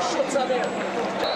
Schutz an